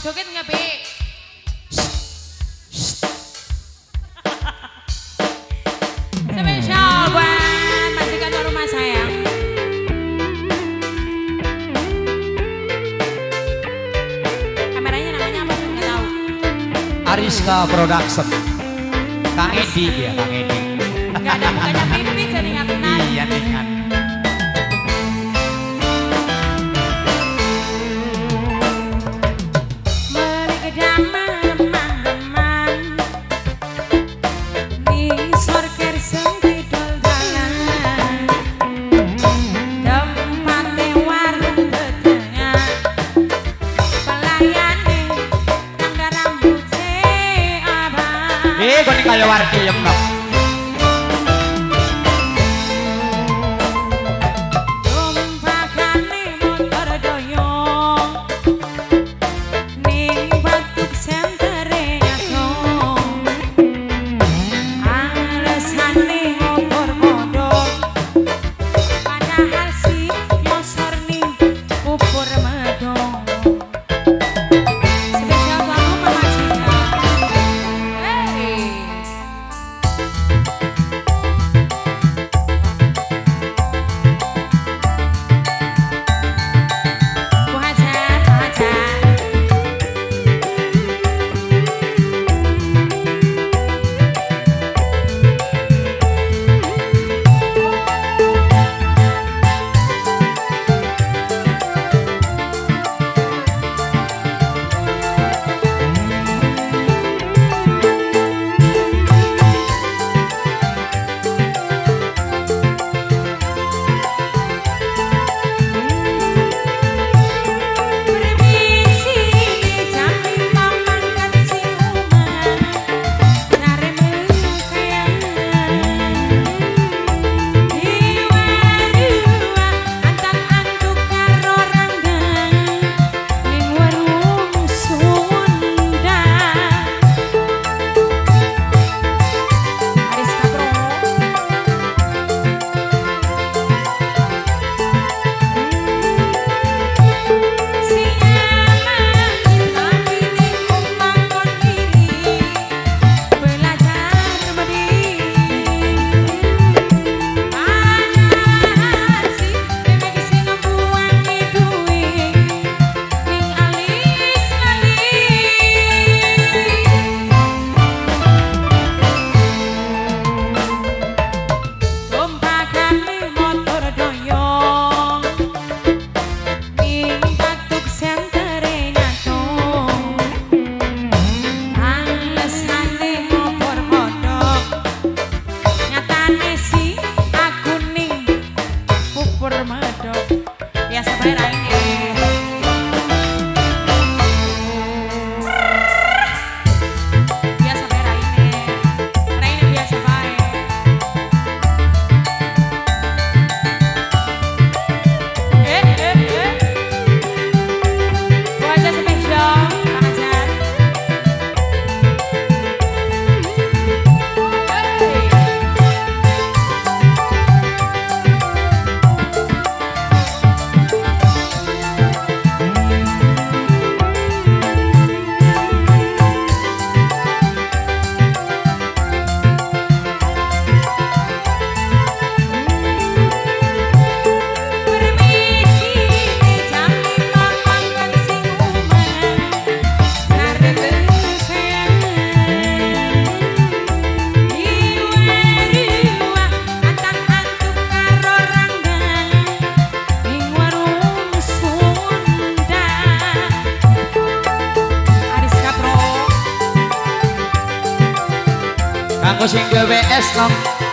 joget nggak Bi? Spesial buat majikan rumah sayang. Kameranya namanya apa? Nggak tahu. Ariska Production. Kang Edi ya, Kang Edi. Gak ada bukannya pipi jadi nggak kenal. Iya, nggak Eh, kaya warti yemok ya, but I aku sing gawe es lem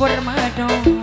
Purmado